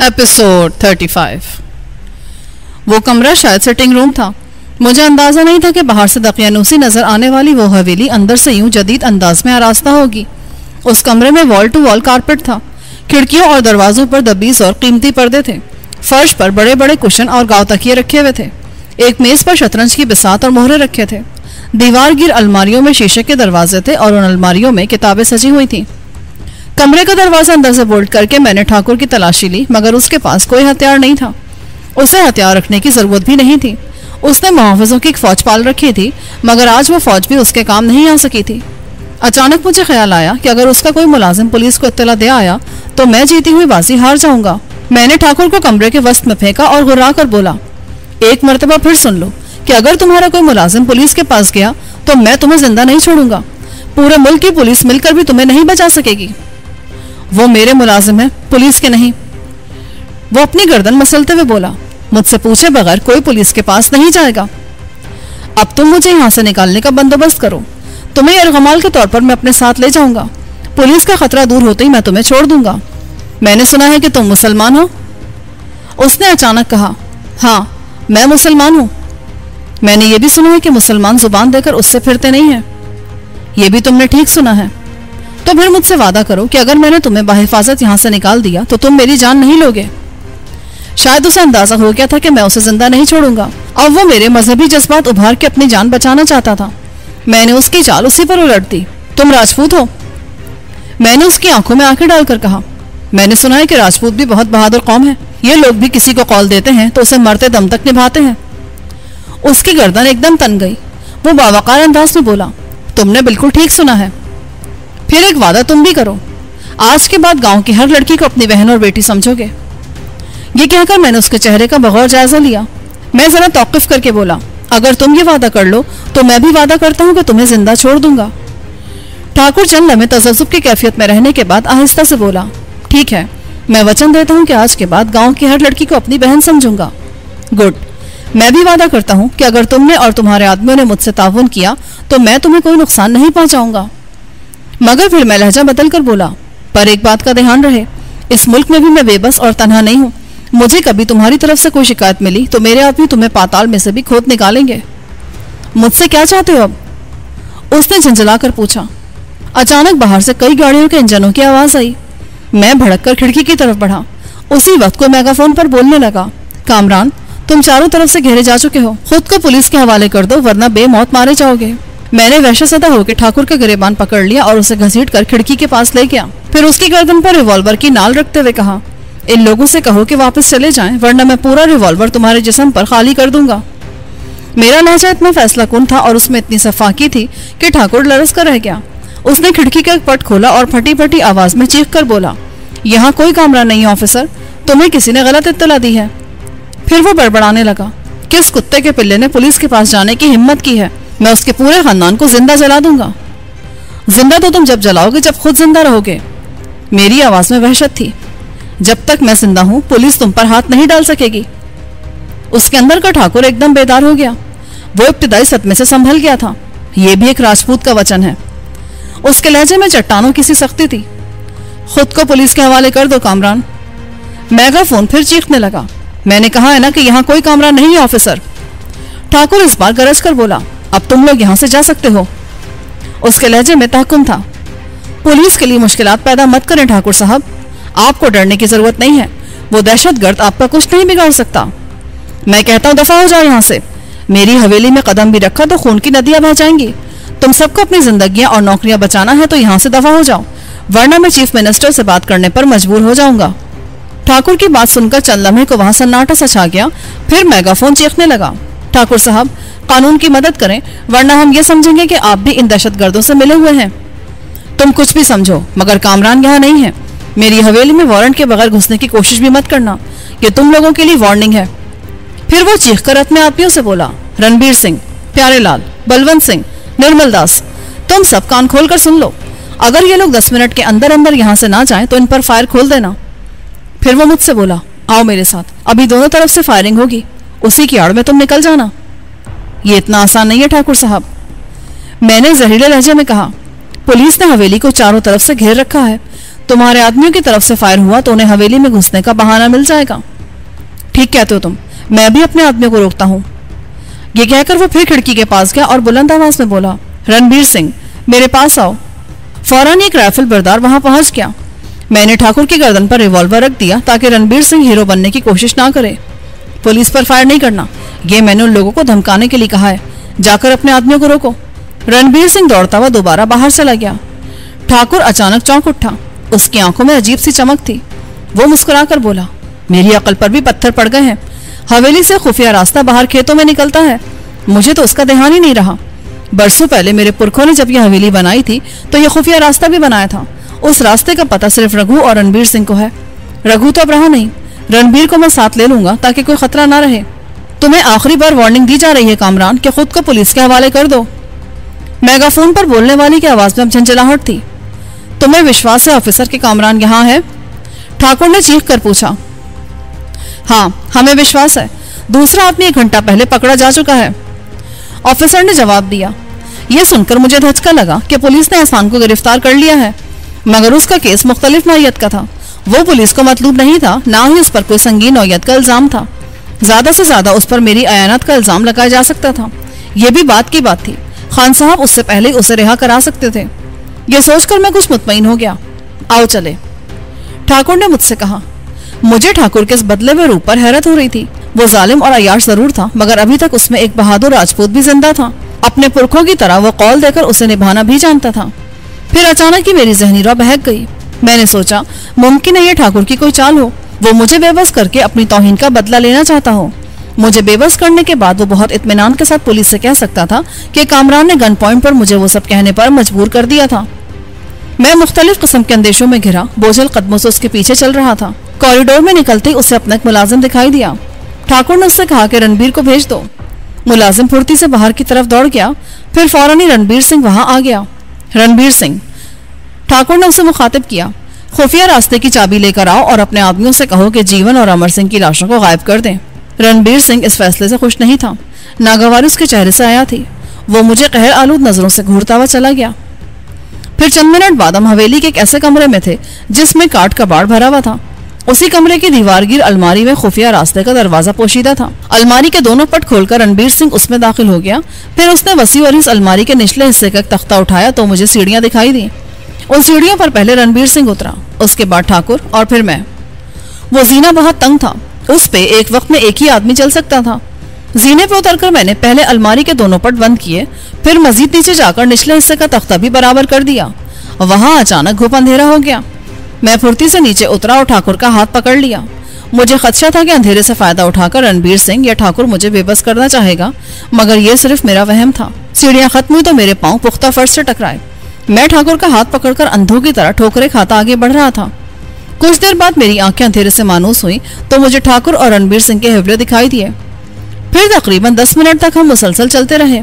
Episode 35 वो कमरा शायद सिटिंग रूम था। मुझे अंदाज़ा नहीं था कि बाहर से दकियानूसी नज़र आने वाली वो हवेली अंदर से यूँ जदीद अंदाज में आरास्ता होगी। उस कमरे में वॉल टू वॉल कारपेट था। खिड़कियों और दरवाजों पर दबीज और कीमती पर्दे थे। फर्श पर बड़े बड़े कुशन और गाव तकिए रखे हुए थे। एक मेज पर शतरंज की बिसात और मोहरे रखे थे। दीवार गिर अलमारियों में शीशे के दरवाजे थे और उन अलमारियों में किताबें सजी हुई थीं। कमरे का दरवाज़ा अंदर से बोल्ट करके मैंने ठाकुर की तलाशी ली, मगर उसके पास कोई हथियार नहीं था। उसे हथियार रखने की ज़रूरत भी नहीं थी। उसने मुहाफिजों की एक फौज पाल रखी थी, मगर आज वो फौज भी उसके काम नहीं आ सकी थी। अचानक मुझे ख्याल आया कि अगर उसका कोई मुलाजिम पुलिस को इतला दे आया तो मैं जीती हुई बाजी हार जाऊँगा। मैंने ठाकुर को कमरे के वस्त में फेंका और घुरा कर बोला, एक मरतबा फिर सुन लो कि अगर तुम्हारा कोई मुलाजिम पुलिस के पास गया तो मैं तुम्हें ज़िंदा नहीं छोड़ूँगा। पूरे मुल्क की पुलिस मिलकर भी तुम्हें नहीं बचा सकेगी। वो मेरे मुलाजिम है, पुलिस के नहीं। वो अपनी गर्दन मसलते हुए बोला, मुझसे पूछे बगैर कोई पुलिस के पास नहीं जाएगा। अब तुम मुझे यहाँ से निकालने का बंदोबस्त करो। तुम्हें यरगमाल के तौर पर मैं अपने साथ ले जाऊँगा। पुलिस का खतरा दूर होते ही मैं तुम्हें छोड़ दूँगा। मैंने सुना है कि तुम मुसलमान हो। उसने अचानक कहा हाँ मैं मुसलमान हूँ। मैंने ये भी सुना है कि मुसलमान ज़ुबान देकर उससे फिरते नहीं है। यह भी तुमने ठीक सुना है। तो फिर मुझसे वादा करो कि अगर मैंने तुम्हें बाहिफाजत यहाँ से निकाल दिया तो तुम मेरी जान नहीं लोगे। शायद उसे अंदाज़ा हो गया था कि मैं उसे ज़िंदा नहीं छोड़ूँगा। अब वो मेरे मजहबी जज्बात उभार के अपनी जान बचाना चाहता था। मैंने उसकी चाल उसी पर उलट दी। तुम राजपूत हो। मैंने उसकी आँखों में आँखें डालकर कहा, मैंने सुना है कि राजपूत भी बहुत बहादुर कौम है। ये लोग भी किसी को कॉल देते हैं तो उसे मरते दम तक निभाते हैं। उसकी गर्दन एकदम तन गई। वो बावकार अंदाज में बोला, तुमने बिल्कुल ठीक सुना है। फिर एक वादा तुम भी करो। आज के बाद गाँव की हर लड़की को अपनी बहन और बेटी समझोगे। ये कहकर मैंने उसके चेहरे का बगौर जायजा लिया। मैं जरा तौकीफ करके बोला, अगर तुम ये वादा कर लो तो मैं भी वादा करता हूँ कि तुम्हें ज़िंदा छोड़ दूँगा। ठाकुर चंद में तजस्ब की कैफियत में रहने के बाद आहिस्ता से बोला, ठीक है, मैं वचन देता हूँ कि आज के बाद गाँव की हर लड़की को अपनी बहन समझूँगा। गुड, मैं भी वादा करता हूँ कि अगर तुमने और तुम्हारे आदमियों ने मुझसे ताउन किया तो मैं तुम्हें कोई नुकसान नहीं पहुंचाऊँगा। मगर फिर मैं लहजा बदल कर बोला, पर एक बात का ध्यान रहे, इस मुल्क में भी मैं बेबस और तनहा नहीं हूँ। मुझे कभी तुम्हारी तरफ़ से कोई शिकायत मिली तो मेरे आदमी तुम्हें पाताल में से भी खोद निकालेंगे। मुझसे क्या चाहते हो अब? उसने झंझला कर पूछा। अचानक बाहर से कई गाड़ियों के इंजनों की आवाज़ आई। मैं भड़क कर खिड़की की तरफ़ बढ़ा। उसी वक्त को मेगाफोन पर बोलने लगा, कामरान, तुम चारों तरफ़ से घेरे जा चुके हो। खुद को पुलिस के हवाले कर दो, वरना बेमौत मारे जाओगे। मैंने वैश्य सदा होकर ठाकुर का गिरेबान पकड़ लिया और उसे घसीट कर खिड़की के पास ले गया। फिर उसकी गर्दन पर रिवॉल्वर की नाल रखते हुए कहा, इन लोगों से कहो कि वापस चले जाएँ, वरना मैं पूरा रिवॉल्वर तुम्हारे जिसम पर खाली कर दूँगा। मेरा लहजा इतना फैसला कौन था और उसमें इतनी सफाकी थी कि ठाकुर लरस कर रह गया। उसने खिड़की का पट खोला और फटी फटी आवाज़ में चीख कर बोला, यहाँ कोई कामरा नहीं, ऑफिसर, तुम्हें किसी ने गलत इतला दी है। फिर वो बड़बड़ाने लगा, किस कुत्ते के पिल्ले ने पुलिस के पास जाने की हिम्मत की है? मैं उसके पूरे खानदान को ज़िंदा जला दूँगा। ज़िंदा तो तुम जब जलाओगे, जब खुद ज़िंदा रहोगे। मेरी आवाज़ में वहशत थी। जब तक मैं ज़िंदा हूँ, पुलिस तुम पर हाथ नहीं डाल सकेगी। उसके अंदर का ठाकुर एकदम बेदार हो गया। वो इब्तदाई सदमे से संभल गया था। यह भी एक राजपूत का वचन है। उसके लहजे में चट्टानों की सी सख्ती थी। खुद को पुलिस के हवाले कर दो, कामरान। मैगा फ़ोन फिर चीखने लगा। मैंने कहा, है ना कि यहाँ कोई कामरान नहीं है, ऑफिसर? ठाकुर इस बार गरज कर बोला अब तुम लोग यहाँ से जा सकते हो। उसके लहजे में तहकुम था। पुलिस के लिए मुश्किल पैदा मत करें, ठाकुर साहब। आपको डरने की ज़रूरत नहीं है। वो दहशत गर्द आपका कुछ नहीं बिगाड़ सकता। मैं कहता हूँ, दफ़ा हो जाओ यहाँ से। मेरी हवेली में कदम भी रखा तो खून की नदियाँ बह जाएँगी। तुम सबको अपनी ज़िंदगी और नौकरियाँ बचाना है तो यहाँ से दफ़ा हो जाओ। वरना मैं चीफ मिनिस्टर से बात करने पर मजबूर हो जाऊँगा। ठाकुर की बात सुनकर चंद लम्हे को वहाँ सन्नाटा सा छा गया। फिर मेगाफोन चीखने लगा। ठाकुर साहब कानून की मदद करें, वरना हम ये समझेंगे कि आप भी इन दहशतगर्दों से मिले हुए हैं। तुम कुछ भी समझो, मगर कामरान यहाँ नहीं है। मेरी हवेली में वारंट के बगैर घुसने की कोशिश भी मत करना। ये तुम लोगों के लिए वार्निंग है। फिर वो चीख कर अपने आदमियों से बोला, रणबीर सिंह प्यारेलाल बलवंत सिंह, निर्मल दास, तुम सब कान खोल कर सुन लो। अगर ये लोग दस मिनट के अंदर अंदर यहाँ से ना जाएँ तो इन पर फायर खोल देना। फिर वो मुझसे बोला, आओ मेरे साथ, अभी दोनों तरफ़ से फायरिंग होगी। उसी की आड़ में तुम निकल जाना। ये इतना आसान नहीं है, ठाकुर साहब। मैंने जहरीले लहजे में कहा, पुलिस ने हवेली को चारों तरफ़ से घेर रखा है। तुम्हारे आदमियों की तरफ़ से फायर हुआ तो उन्हें हवेली में घुसने का बहाना मिल जाएगा। ठीक कहते हो तुम। मैं भी अपने आदमियों को रोकता हूँ। ये कहकर वो फिर खिड़की के पास गया और बुलंद आवाज़ में बोला, रणबीर सिंह, मेरे पास आओ। फ़ौरन एक राइफल बरदार वहाँ पहुँच गया। मैंने ठाकुर की गर्दन पर रिवॉल्वर रख दिया ताकि रणबीर सिंह हीरो बनने की कोशिश ना करे। पुलिस पर फायर नहीं करना। ये मैंने उन लोगों को धमकाने के लिए कहा है। जाकर अपने आदमियों को रोको। रणबीर सिंह दौड़ता हुआ दोबारा बाहर चला गया। ठाकुर अचानक चौंक उठा। उसकी आँखों में अजीब सी चमक थी। वो मुस्कुराकर बोला, मेरी अकल पर भी पत्थर पड़ गए हैं। हवेली से खुफिया रास्ता बाहर खेतों में निकलता है। मुझे तो उसका ध्यान ही नहीं रहा। बरसों पहले मेरे पुरखों ने जब यह हवेली बनाई थी तो यह खुफिया रास्ता भी बनाया था। उस रास्ते का पता सिर्फ़ रघु और रणबीर सिंह को है। रघु तो अब रहा नहीं। रणबीर को मैं साथ ले लूँगा, ताकि कोई खतरा ना रहे। तुम्हें आखिरी बार वार्निंग दी जा रही है, कामरान, कि खुद को पुलिस के हवाले कर दो। मेगाफोन पर बोलने वाली की आवाज़ में अब झंझलाहट थी। तुम्हें विश्वास है ऑफिसर के कामरान यहाँ है? ठाकुर ने चीख कर पूछा। हाँ हमें विश्वास है। दूसरा आदमी एक घंटा पहले पकड़ा जा चुका है। ऑफिसर ने जवाब दिया। यह सुनकर मुझे धचका लगा कि पुलिस ने एहसान को गिरफ़्तार कर लिया है। मगर उसका केस मुख्तलिफ़ नौयत का था। वो पुलिस को मतलूब नहीं था, ना ही उस पर कोई संगीन नौयत का इल्ज़ाम था। ज़्यादा से ज़्यादा उस पर मेरी अयानत का इल्ज़ाम लगाया जा सकता था। यह भी बात की बात थी। खान साहब उससे पहले उसे रिहा करा सकते थे। यह सोचकर मैं कुछ मुतमिन हो गया। आओ चले। ठाकुर ने मुझसे कहा, मुझे ठाकुर के इस बदले हुए रूप पर हैरत हो रही थी। वो जालिम और अयाश ज़रूर था, मगर अभी तक उसमें एक बहादुर राजपूत भी ज़िंदा था। अपने पुरखों की तरह वो कौल देकर उसे निभाना भी जानता था। फिर अचानक ही मेरी जहनी रो बहक गई। मैंने सोचा, मुमकिन है ये ठाकुर की कोई चाल हो। वो मुझे बेबस करके अपनी तोहिन का बदला लेना चाहता हो। मुझे बेबस करने के बाद वो बहुत इत्मीनान के साथ पुलिस से कह सकता था कि कामरान ने गन पॉइंट पर मुझे वो सब कहने पर मजबूर कर दिया था। मैं मुख्तलिफ़ किस्म के अंदेशों में घिरा, बोझल कदमों से उसके पीछे चल रहा था। कॉरिडोर में निकलते उसे अपना एक मुलाजिम दिखाई दिया। ठाकुर ने उससे कहा कि, रणबीर को भेज दो। मुलाजिम फुर्ती से बाहर की तरफ़ दौड़ गया, फिर फ़ौरन ही रणबीर सिंह वहाँ आ गया। रणबीर सिंह, ठाकुर ने उसे मुखातिब किया। खुफिया रास्ते की चाबी लेकर आओ और अपने आदमियों से कहो कि जीवन और अमर सिंह की लाशों को गायब कर दें। रणबीर सिंह इस फैसले से खुश नहीं था। नागवार उसके चेहरे से आया थी। वो मुझे कहर आलूद नज़रों से घूरता हुआ चला गया। फिर चंद मिनट बाद हम हवेली के एक ऐसे कमरे में थे, जिसमें काट का बाढ़ भरा हुआ था। उसी कमरे की दीवारगिर अलमारी में खुफिया रास्ते का दरवाज़ा पोशीदा था। अलमारी के दोनों पट खोलकर रणबीर सिंह उसमें दाखिल हो गया। फिर उसने वसी और इस अलमारी के निचले हिस्से का तख्ता उठाया तो मुझे सीढ़ियाँ दिखाई दी। उन सीढ़ियों पर पहले रणबीर सिंह उतरा, उसके बाद ठाकुर और फिर मैं। वो जीना बहुत तंग था। उस पे एक वक्त में एक ही आदमी चल सकता था। जीने पे उतरकर मैंने पहले अलमारी के दोनों पट बंद किए, फिर मजीद नीचे जाकर निचले हिस्से का तख्ता भी बराबर कर दिया। वहाँ अचानक घुप अंधेरा हो गया। मैं फुर्ती से नीचे उतरा और ठाकुर का हाथ पकड़ लिया। मुझे खदशा था कि अंधेरे से फ़ायदा उठाकर रणबीर सिंह या ठाकुर मुझे बेबस करना चाहेगा, मगर यह सिर्फ़ मेरा वहम था। सीढ़ियाँ खत्म हुई तो मेरे पाँव पुख्ता फर्श से टकराए। मैं ठाकुर का हाथ पकड़कर अंधों की तरह ठोकरे खाता आगे बढ़ रहा था। कुछ देर बाद मेरी आँखें अंधेरे से मानूस हुई तो मुझे ठाकुर और रणबीर सिंह के हिवले दिखाई दिए। फिर तकरीबन दस मिनट तक हम मुसलसल चलते रहे।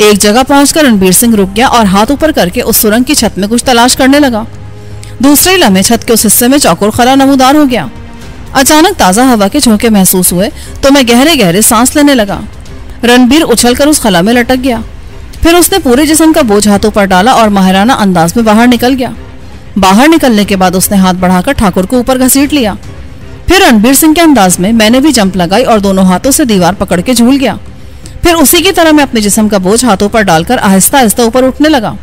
एक जगह पहुंचकर रणबीर सिंह रुक गया और हाथ ऊपर करके उस सुरंग की छत में कुछ तलाश करने लगा। दूसरे लम्हे छत के उस हिस्से में चौकुर खला नमूदार हो गया। अचानक ताज़ा हवा के झोंके महसूस हुए तो मैं गहरे गहरे सांस लेने लगा। रणबीर उछलकर उस खला में लटक गया। फिर उसने पूरे जिसम का बोझ हाथों पर डाला और माहिराना अंदाज में बाहर निकल गया। बाहर निकलने के बाद उसने हाथ बढ़ाकर ठाकुर को ऊपर घसीट लिया। फिर रणबीर सिंह के अंदाज में मैंने भी जंप लगाई और दोनों हाथों से दीवार पकड़ के झूल गया। फिर उसी की तरह मैं अपने जिसम का बोझ हाथों पर डालकर आहिस्ता आहिस्ता ऊपर उठने लगा।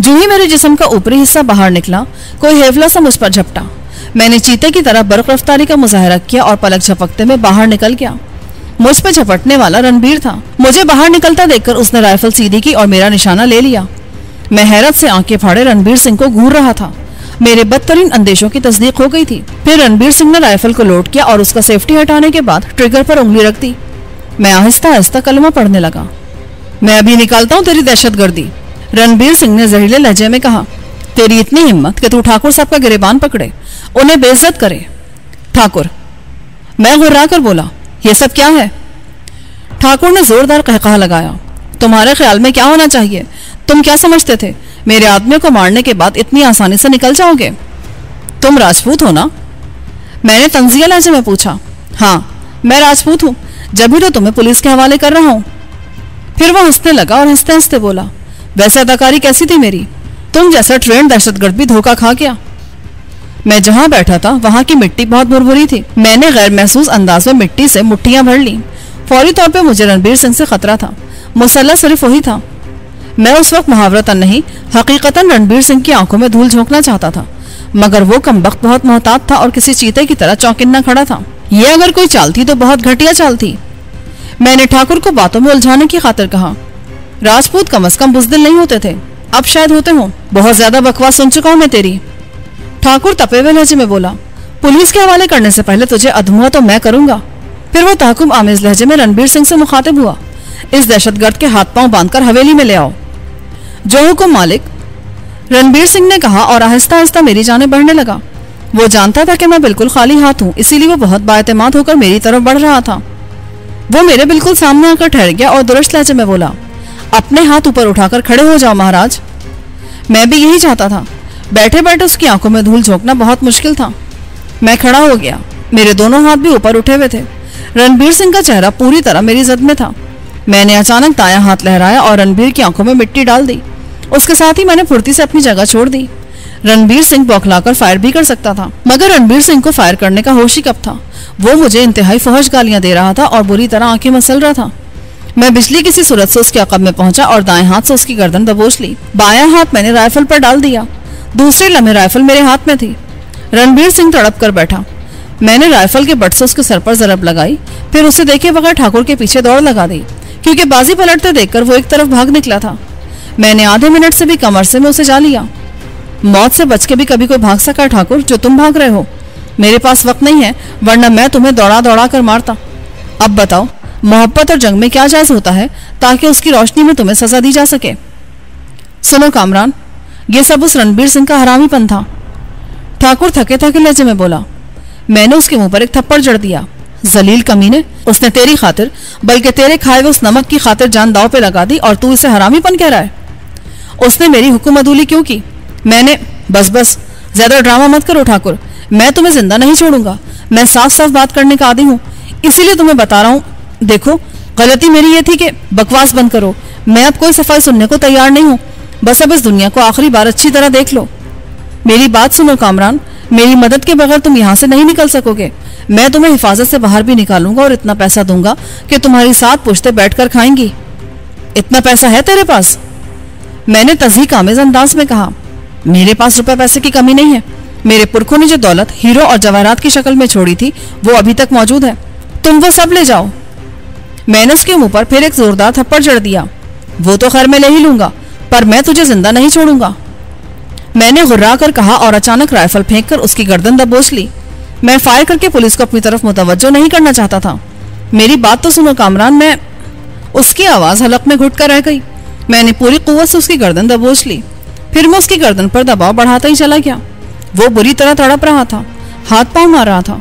जो ही मेरे जिसम का ऊपरी हिस्सा बाहर निकला, कोई हेवला सा मुझ पर झपटा। मैंने चीते की तरह बर्फ़ रफ्तारी का मुजाहरा किया और पलक झपकते में बाहर निकल गया। मुझ पर झपटने वाला रणबीर था। मुझे बाहर निकलता देखकर उसने राइफल सीधी की और मेरा निशाना ले लिया। मैं हैरत से आँखें फाड़े रणबीर सिंह को घूर रहा था। मेरे बदतरीन अंदेशों की तस्दीक हो गई थी। फिर रणबीर सिंह ने राइफल को लोड किया और उसका सेफ्टी हटाने के बाद ट्रिगर पर उंगली रख दी। मैं आहिस्ता आहिस्ता कलमा पढ़ने लगा। मैं अभी निकालता हूँ तेरी दहशत गर्दी रणबीर सिंह ने जहरीले लहजे में कहा, तेरी इतनी हिम्मत कि तू ठाकुर साहब का गिरेबान पकड़े, उन्हें बेइज्जत करे। ठाकुर, मैं घुर्रा कर बोला ये सब क्या है? ठाकुर ने जोरदार कहकहा लगाया, तुम्हारे ख्याल में क्या होना चाहिए? तुम क्या समझते थे? मेरे आदमियों को मारने के बाद इतनी आसानी से निकल जाओगे? तुम राजपूत हो ना? मैंने तंजिया लहजे में पूछा हाँ मैं राजपूत हूँ, जब भी तो तुम्हें पुलिस के हवाले कर रहा हूँ। फिर वह हंसने लगा और हँसते हँसते बोला, वैसे अदाकारी कैसी थी मेरी? तुम जैसा ट्रेन दहशतगर्द भी धोखा खा गया। मैं जहाँ बैठा था, वहाँ की मिट्टी बहुत भुरभुरी थी। मैंने गैर महसूस अंदाज में मिट्टी से मुट्ठियाँ भर ली। फौरी तौर पर मुझे रणबीर सिंह से खतरा था। मुसल्ला सिर्फ़ वही था। मैं उस वक्त मुहावरतन नहीं, हकीकतन रणबीर सिंह की आँखों में धूल झोंकना चाहता था। मगर वो कम वक्त बहुत मोहतात था और किसी चीते की तरह चौकिन्ना खड़ा था। ये अगर कोई चाल थी तो बहुत घटिया चाल थी मैंने ठाकुर को बातों में उलझाने की खातिर कहा, राजपूत कम अज कम बुजदिल नहीं होते थे। अब शायद होते हो। बहुत ज़्यादा बकवास सुन चुका हूँ मैं तेरी। ठाकुर तपे हुए लहजे में बोला, पुलिस के हवाले करने से पहले तुझे अधमुआ तो मैं करूँगा। फिर वो ताकुम आमेज लहजे में रणबीर सिंह से मुखातिब हुआ, इस दहशतगर्द के हाथ पाँव बांधकर हवेली में ले आओ। जो हुकुम, मालिक? रणबीर सिंह ने कहा और आहिस्ता आहिस्ता मेरी जाने बढ़ने लगा। वो जानता था कि मैं बिल्कुल खाली हाथ हूँ, इसीलिए वो बहुत बातमाद होकर मेरी तरफ़ बढ़ रहा था। वो मेरे बिल्कुल सामने आकर ठहर गया और दुरुस्त लहजे में बोला, अपने हाथ ऊपर उठाकर खड़े हो जाओ, महाराज। मैं भी यही चाहता था। बैठे बैठे उसकी आँखों में धूल झोंकना बहुत मुश्किल था। मैं खड़ा हो गया। मेरे दोनों हाथ भी ऊपर उठे हुए थे। रणबीर सिंह का चेहरा पूरी तरह मेरी जद में था। मैंने अचानक दाया हाथ लहराया और रणबीर की आँखों में मिट्टी डाल दी। उसके साथ ही मैंने फुर्ती से अपनी जगह छोड़ दी। रणबीर सिंह बौखलाकर फायर भी कर सकता था, मगर रणबीर सिंह को फायर करने का होश ही कब था? वो मुझे इंतहाई फहश गालियाँ दे रहा था और बुरी तरह आँखें मसल रहा था। मैं बिजली किसी सूरत से उसके अकब में पहुँचा और दाएँ हाथ से उसकी गर्दन दबोच ली। बाया हाथ मैंने राइफल पर डाल दिया। दूसरे लम्हे राइफल मेरे हाथ में थी। रणबीर सिंह तड़प कर बैठा। मैंने राइफल के बट से उसके सर पर जरब लगाई, फिर उसे देखे बगैर ठाकुर के पीछे दौड़ लगा दी, क्योंकि बाजी पलटते देखकर वो एक तरफ़ भाग निकला था। मैंने आधे मिनट से भी कमर से में उसे जा लिया। मौत से बच के भी कभी कोई भाग सका ठाकुर, जो तुम भाग रहे हो। मेरे पास वक्त नहीं है, वरना मैं तुम्हें दौड़ा दौड़ा कर मारता। अब बताओ, मोहब्बत और जंग में क्या जायज़ होता है, ताकि उसकी रोशनी में तुम्हें सजा दी जा सके? सुनो कामरान ये सब उस रणबीर सिंह का हरामीपन था। ठाकुर थके थके लहजे में बोला, मैंने उसके मुँह पर एक थप्पड़ जड़ दिया। जलील कमीने, उसने तेरी खातिर, बल्कि तेरे खाए हुए उस नमक की खातिर जान दाव पे लगा दी और तू इसे हरामीपन कह रहा है। उसने मेरी हुक्म अदूली क्यों की? मैंने, बस बस, ज़्यादा ड्रामा मत करो ठाकुर, मैं तुम्हें ज़िंदा नहीं छोड़ूँगा। मैं साफ़ साफ़ बात करने का आदि हूँ, इसीलिए तुम्हें बता रहा हूँ। देखो, गलती मेरी ये थी कि बकवास बंद करो। मैं अब कोई सफ़ाई सुनने को तैयार नहीं हूँ। बस अब इस दुनिया को आखिरी बार अच्छी तरह देख लो। मेरी बात सुनो कामरान। मेरी मदद के बगैर तुम यहाँ से नहीं निकल सकोगे। मैं तुम्हें हिफाजत से बाहर भी निकालूँगा और इतना पैसा दूँगा कि तुम्हारी साथ पुश्ते बैठकर खाएँगी। इतना पैसा है तेरे पास? मैंने तजी कामेज अंदाज में कहा, मेरे पास रुपए पैसे की कमी नहीं है। मेरे पुरखों ने जो दौलत हीरो और जवाहरात की शक्ल में छोड़ी थी, वो अभी तक मौजूद है। तुम वो सब ले जाओ। मैंने उसके मुँह पर फिर एक जोरदार थप्पड़ जड़ दिया। वो तो खैर मैं ले ही लूँगा। पर मैं तुझे ज़िंदा नहीं छोड़ूँगा। मैंने गुर्रा कर कहा और अचानक राइफल फेंक कर उसकी गर्दन दबोच ली। मैं फायर करके पुलिस को अपनी तरफ़ मुतवजो नहीं करना चाहता था। मेरी बात तो सुनो कामरान, मैं उसकी आवाज़ हलक में घुट कर रह गई। मैंने पूरी कुत से उसकी गर्दन दबोच ली। फिर मैं उसकी गर्दन पर दबाव बढ़ाता ही चला गया। वो बुरी तरह तड़प रहा था, हाथ पाँव मार रहा था।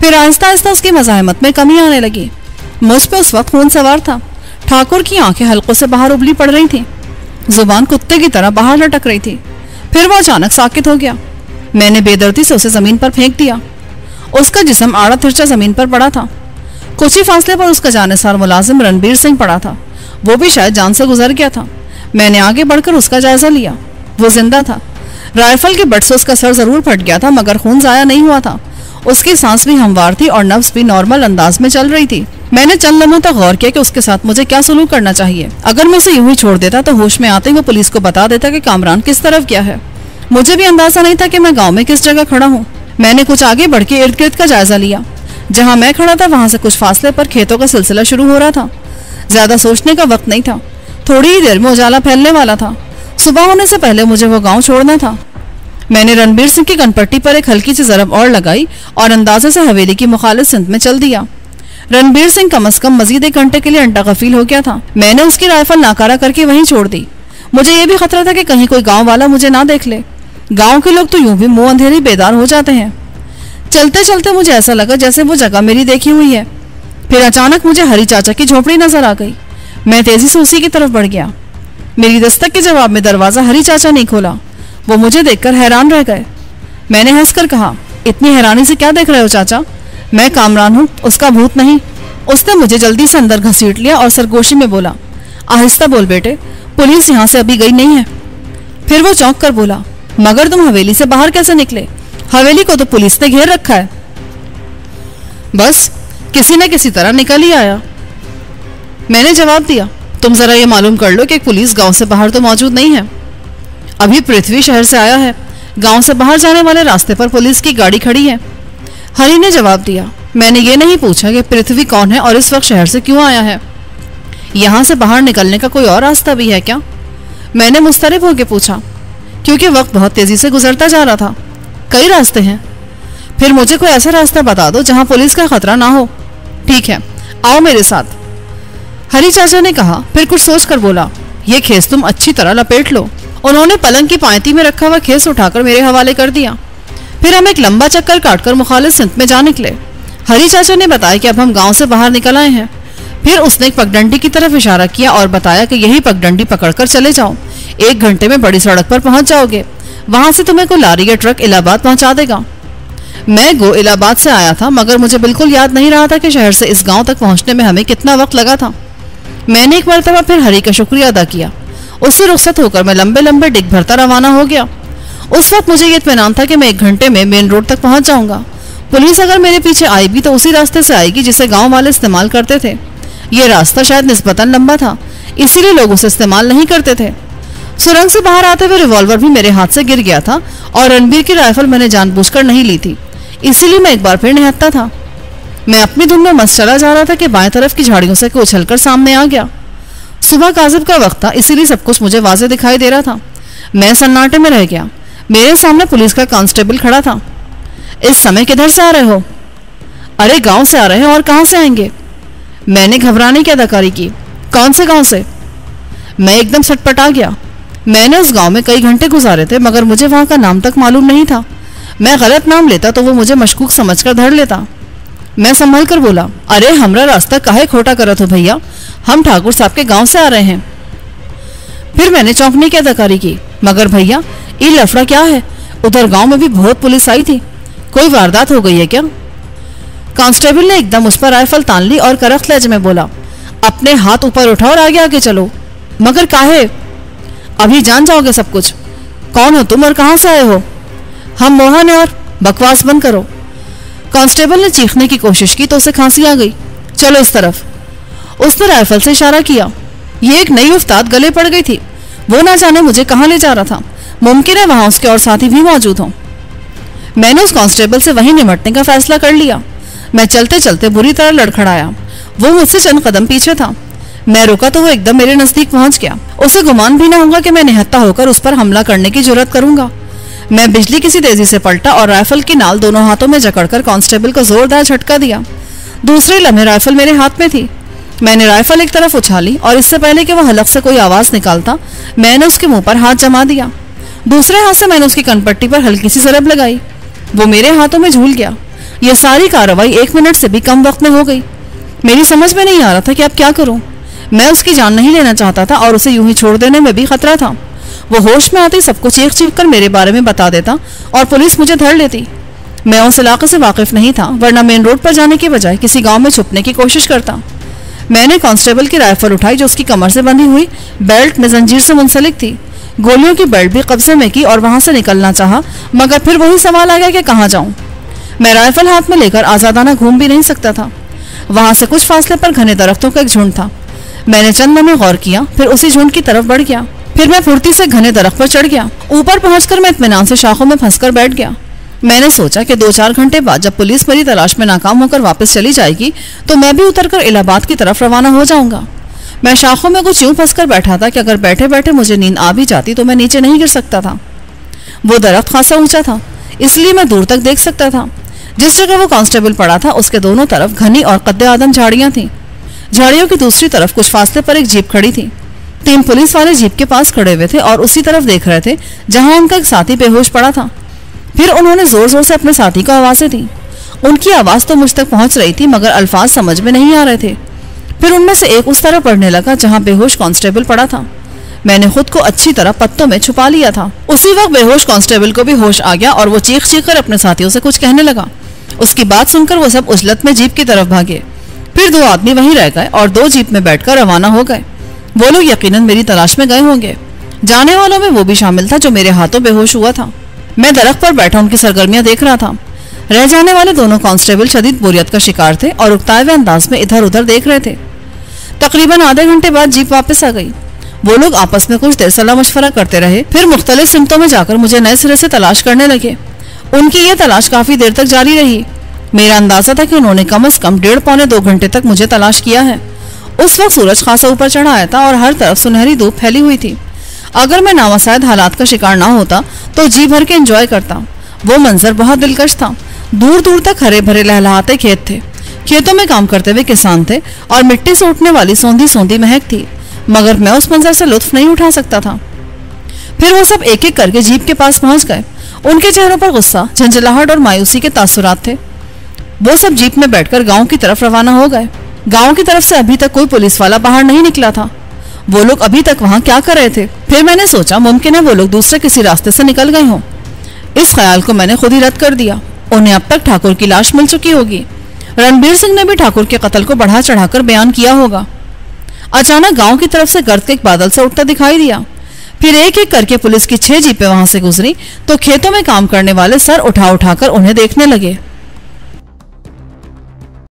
फिर आहिस्ता आहिस्ता उसकी मजामत में कमी आने लगी। मुझ पर उस वक्त खून सवार था। ठाकुर की आँखें हल्कों से बाहर उबली पड़ रही थी। ज़ुबान कुत्ते की तरह बाहर लटक रही थी। फिर वह अचानक साकित हो गया। मैंने बेदर्दी से उसे ज़मीन पर फेंक दिया। उसका जिसम आड़ा तिरछा ज़मीन पर पड़ा था। कुछ ही फासले पर उसका जानेसार मुलाजिम रणबीर सिंह पड़ा था। वो भी शायद जान से गुजर गया था। मैंने आगे बढ़कर उसका जायजा लिया। वो ज़िंदा था। राइफल के बट से उसका सर ज़रूर फट गया था, मगर खून जाया नहीं हुआ था। उसकी सांस भी हमवार थी और नफ्स भी नॉर्मल अंदाज में चल रही थी। मैंने चंद लम्हों तक गौर किया कि उसके साथ मुझे क्या सलूक करना चाहिए। अगर मैं उसे यूँ ही छोड़ देता तो होश में आते ही वो पुलिस को बता देता कि कामरान किस तरफ़ गया है। मुझे भी अंदाज़ा नहीं था कि मैं गाँव में किस जगह खड़ा हूँ। मैंने कुछ आगे बढ़ के इर्द गिर्द का जायजा लिया। जहाँ मैं खड़ा था, वहाँ से कुछ फासले पर खेतों का सिलसिला शुरू हो रहा था। ज़्यादा सोचने का वक्त नहीं था। थोड़ी ही देर में उजाला फैलने वाला था। सुबह होने से पहले मुझे वो गाँव छोड़ना था। मैंने रणबीर सिंह की कनपट्टी पर एक हल्की सी जरब और लगाई और अंदाजे से हवेली की मुखालिफ सिंध में चल दिया। रणबीर सिंह कम अज कम मजीद एक घंटे के लिए अंडा गफील हो गया था। मैंने उसकी राइफल नाकारा करके वहीं छोड़ दी। मुझे यह भी खतरा था कि कहीं कोई गाँव वाला मुझे ना देख ले। गाँव के लोग तो यूँ भी मुँह अंधेरी बेदार हो जाते हैं। चलते चलते मुझे ऐसा लगा जैसे वो जगह मेरी देखी हुई है। फिर अचानक मुझे हरी चाचा की झोपड़ी नज़र आ गई। मैं तेज़ी से उसी की तरफ़ बढ़ गया। मेरी दस्तक के जवाब में दरवाज़ा हरी चाचा नहीं खोला। वो मुझे देखकर हैरान रह गए। मैंने हंसकर कहा, इतनी हैरानी से क्या देख रहे हो चाचा? मैं कामरान हूँ, उसका भूत नहीं। उसने मुझे जल्दी से अंदर घसीट लिया और सरगोशी में बोला, आहिस्ता बोल बेटे, पुलिस यहाँ से अभी गई नहीं है। फिर वो चौंक कर बोला, मगर तुम हवेली से बाहर कैसे निकले? हवेली को तो पुलिस ने घेर रखा है। बस, किसी न किसी तरह निकल ही आया। मैंने जवाब दिया, तुम जरा ये मालूम कर लो कि पुलिस गाँव से बाहर तो मौजूद नहीं है। अभी पृथ्वी शहर से आया है। गाँव से बाहर जाने वाले रास्ते पर पुलिस की गाड़ी खड़ी है। हरी ने जवाब दिया, मैंने ये नहीं पूछा कि पृथ्वी कौन है और इस वक्त शहर से क्यों आया है। यहाँ से बाहर निकलने का कोई और रास्ता भी है क्या? मैंने मुस्तरब होकर पूछा, क्योंकि वक्त बहुत तेज़ी से गुजरता जा रहा था। कई रास्ते हैं। फिर मुझे कोई ऐसा रास्ता बता दो जहाँ पुलिस का खतरा ना हो। ठीक है, आओ मेरे साथ। हरी चाचा ने कहा, फिर कुछ सोच कर बोला, ये खेस तुम अच्छी तरह लपेट लो। उन्होंने पलंग की पायती में रखा हुआ खेस उठाकर मेरे हवाले कर दिया। फिर हम एक लंबा चक्कर काटकर मुखालिफ सिंध में जा निकले। हरी चाचा ने बताया कि अब हम गाँव से बाहर निकल आए हैं। फिर उसने एक पगडंडी की तरफ़ इशारा किया और बताया कि यही पगडंडी पकड़कर चले जाओ। एक घंटे में बड़ी सड़क पर पहुँच जाओगे। वहाँ से तुम्हें कोई लारी या ट्रक इलाहाबाद पहुँचा देगा। मैं गो इलाहाबाद से आया था, मगर मुझे बिल्कुल याद नहीं रहा था कि शहर से इस गाँव तक पहुँचने में हमें कितना वक्त लगा था। मैंने एक मरतबा फिर हरी का शुक्रिया अदा किया। उससे रुखसत होकर मैं लंबे लंबे डिग भरता रवाना हो गया। उस वक्त मुझे ये इतमान था कि मैं एक घंटे में मेन रोड तक पहुँच जाऊँगा। पुलिस अगर मेरे पीछे आई भी तो उसी रास्ते से आएगी जिसे गाँव वाले इस्तेमाल करते थे। ये रास्ता शायद निस्बतन लंबा था, इसीलिए लोग उसे इस्तेमाल नहीं करते थे। सुरंग से बाहर आते हुए रिवॉल्वर भी मेरे हाथ से गिर गया था और रणबीर की राइफल मैंने जानबूझकर नहीं ली थी, इसीलिए मैं एक बार फिर निहत्ता था। मैं अपनी धुन में मस्त चला जा रहा था कि बाएँ तरफ़ की झाड़ियों से उछलकर सामने आ गया। सुबह काजिब का वक्त था, इसीलिए सब कुछ मुझे वाजे दिखाई दे रहा था। मैं सन्नाटे में रह गया। मेरे सामने पुलिस का कांस्टेबल खड़ा था। इस समय किधर से आ रहे हो? अरे, गाँव से आ रहे हैं और कहाँ से आएँगे? मैंने घबराने की अदाकारी की। कौन से गाँव से? मैं एकदम सटपटा गया। मैंने उस गाँव में कई घंटे गुजारे थे, मगर मुझे वहाँ का नाम तक मालूम नहीं था। मैं गलत नाम लेता तो वो मुझे मशकूक समझकर धर लेता। मैं संभल कर बोला, अरे, हमारा रास्ता काहे खोटा करत हो भैया? हम ठाकुर साहब के गाँव से आ रहे हैं। फिर मैंने चौंकने की अदाकारी की। मगर भैया, ये लफड़ा क्या है? उधर गाँव में भी बहुत पुलिस आई थी। कोई वारदात हो गई है क्या? कांस्टेबल ने एकदम उस पर राइफल तान ली और करख लहजे में बोला, अपने हाथ ऊपर उठाओ और आगे आगे चलो। मगर काहे? अभी जान जाओगे सब कुछ। कौन हो तुम और कहाँ से आए हो? हम मोहन और बकवास बंद करो। कांस्टेबल ने चीखने की कोशिश की तो उसे खांसी आ गई। चलो इस तरफ़। उसने राइफल से इशारा किया। ये एक नई उस्ताद गले पड़ गई थी। वो ना जाने मुझे कहाँ ले जा रहा था। मुमकिन है वहाँ उसके और साथी भी मौजूद हों। मैंने उस कांस्टेबल से वहीं निमटने का फैसला कर लिया। मैं चलते चलते बुरी तरह लड़खड़ाया। वो मुझसे चंद कदम पीछे था। मैं रुका तो वो एकदम मेरे नज़दीक पहुँच गया। उसे गुमान भी ना होगा कि मैं निहत्ता होकर उस पर हमला करने की ज़रूरत करूँगा। मैं बिजली किसी तेज़ी से पलटा और राइफल की नाल दोनों हाथों में जकड़कर कांस्टेबल को जोरदार झटका दिया। दूसरे लम्हे राइफल मेरे हाथ में थी। मैंने राइफल एक तरफ़ उछाली और इससे पहले कि वह हलक से कोई आवाज़ निकालता, मैंने उसके मुँह पर हाथ जमा दिया। दूसरे हाथ से मैंने उसकी कनपट्टी पर हल्की सी सरब लगाई। वो मेरे हाथों में झूल गया। यह सारी कार्रवाई एक मिनट से भी कम वक्त में हो गई। मेरी समझ में नहीं आ रहा था कि अब क्या करूँ। मैं उसकी जान नहीं लेना चाहता था और उसे यूँ ही छोड़ देने में भी खतरा था। वो होश में आते सबको चीख चीख कर मेरे बारे में बता देता और पुलिस मुझे धर लेती। मैं उस इलाके से वाकिफ नहीं था, वरना मेन रोड पर जाने के बजाय किसी गाँव में छुपने की कोशिश करता। मैंने कांस्टेबल की राइफल उठाई जो उसकी कमर से बंधी हुई। बेल्ट में जंजीर से मुंसलिक थी। गोलियों की बेल्ट भी कब्जे में की और वहाँ से निकलना चाहा, मगर फिर वही सवाल आ गया कि कहाँ जाऊँ। मैं राइफल हाथ में लेकर आजादाना घूम भी नहीं सकता था। वहाँ से कुछ फासले पर घने दरख्तों का एक झुंड था। मैंने चंद में गौर किया, फिर उसी झुंड की तरफ़ बढ़ गया। फिर मैं फुर्ती से घने दरख्त पर चढ़ गया। ऊपर पहुंचकर मैं इतमान से शाखों में फंसकर बैठ गया। मैंने सोचा कि दो चार घंटे बाद जब पुलिस मेरी तलाश में नाकाम होकर वापस चली जाएगी तो मैं भी उतरकर इलाहाबाद की तरफ़ रवाना हो जाऊँगा। मैं शाखों में कुछ यूँ फंसकर बैठा था कि अगर बैठे बैठे मुझे नींद आ भी जाती तो मैं नीचे नहीं गिर सकता था। वो दरख्त खासा ऊँचा था, इसलिए मैं दूर तक देख सकता था। जिस जगह वो कांस्टेबल पड़ा था, उसके दोनों तरफ़ घनी और कद्दे आदम झाड़ियाँ थीं। झाड़ियों की दूसरी तरफ़ कुछ फासले पर एक जीप खड़ी थी। तीन पुलिस वाले जीप के पास खड़े हुए थे और उसी तरफ़ देख रहे थे, जहाँ उनका एक साथी बेहोश पड़ा था। फिर उन्होंने ज़ोर ज़ोर से अपने साथी को आवाज़ें दी। उनकी आवाज़ तो मुझ तक पहुँच रही थी, मगर अल्फाज समझ में नहीं आ रहे थे। फिर उनमें से एक उस तरह पढ़ने लगा, जहाँ बेहोश कांस्टेबल पड़ा था। मैंने खुद को अच्छी तरह पत्तों में छुपा लिया था। उसी वक्त बेहोश कांस्टेबल को भी होश आ गया और वो चीख चीख कर अपने साथियों से कुछ कहने लगा। उसकी बात सुनकर वो सब उजलत में जीप की तरफ़ भागे। फिर दो आदमी वहीं रह गए और दो जीप में बैठकर रवाना हो गए। वो लोग यकीनन मेरी तलाश में गए होंगे। जाने वालों में वो भी शामिल था जो मेरे हाथों बेहोश हुआ था। मैं दरख्त पर बैठा उनकी सरगर्मियाँ देख रहा था। रह जाने वाले दोनों कांस्टेबल शदीद बोरियत का शिकार थे और उगताए हुए अंदाज में इधर उधर देख रहे थे। तकरीबन आधे घंटे बाद जीप वापस आ गई। वो लोग आपस में कुछ देर सलाह मशवरा करते रहे, फिर मुख्तलिफ़ सिमतों में जाकर मुझे नए सिरे से तलाश करने लगे। उनकी ये तलाश काफ़ी देर तक जारी रही। मेरा अंदाज़ा था कि उन्होंने कम अज कम डेढ़ पौने दो घंटे तक मुझे तलाश किया है। उस वक्त सूरज खासा ऊपर चढ़ा आया था और हर तरफ़ सुनहरी धूप फैली हुई थी। अगर मैं नामसायद हालात का शिकार ना होता तो जी भर के एंजॉय करता। वो मंजर बहुत दिलकश था। दूर दूर तक हरे भरे लहलहाते खेत थे। खेतों में काम करते हुए किसान थे और मिट्टी से उठने वाली सौंधी सौंधी महक थी, मगर मैं उस मंजर से लुत्फ नहीं उठा सकता था। फिर वो सब एक एक करके जीप के पास पहुँच गए। उनके चेहरों पर गुस्सा, झंझलाहट और मायूसी के तासुरात थे। वो सब जीप में बैठकर गाँव की तरफ़ रवाना हो गए। गाँव की तरफ़ से अभी तक कोई पुलिस वाला बाहर नहीं निकला था। वो लोग अभी तक वहाँ क्या कर रहे थे? फिर मैंने सोचा, मुमकिन है वो लोग दूसरे किसी रास्ते से निकल गए हों। इस ख्याल को मैंने खुद ही रद्द कर दिया। उन्हें अब तक ठाकुर की लाश मिल चुकी होगी। रणबीर सिंह ने भी ठाकुर के कत्ल को बढ़ा चढ़ाकर बयान किया होगा। अचानक गाँव की तरफ़ से गर्द के एक बादल से उठता दिखाई दिया। फिर एक एक करके पुलिस की छह जीपें वहाँ से गुजरी तो खेतों में काम करने वाले सर उठा उठाकर उन्हें देखने लगे।